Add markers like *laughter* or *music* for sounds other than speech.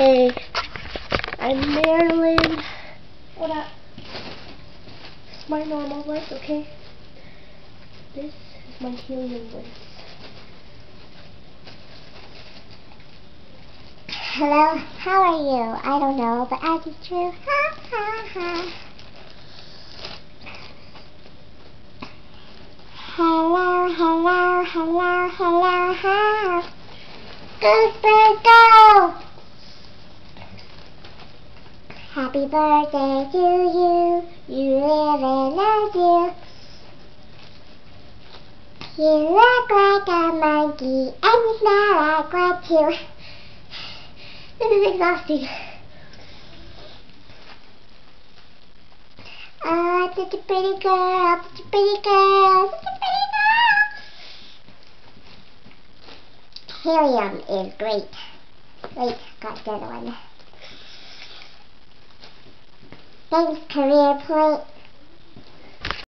Hey, I'm Marilyn. What up? It's my normal voice, okay? This is my helium voice. Hello, how are you? I don't know, but I just true. Ha ha ha. Hello, hello, hello, hello, hello. Good bird, go! Happy birthday to you. You live in a zoo. You look like a monkey and you smell like one too. *laughs* This is exhausting. Oh, such a pretty girl, such a pretty girl, such a pretty girl. Helium is great. Wait, got the other one. Thanks, career point.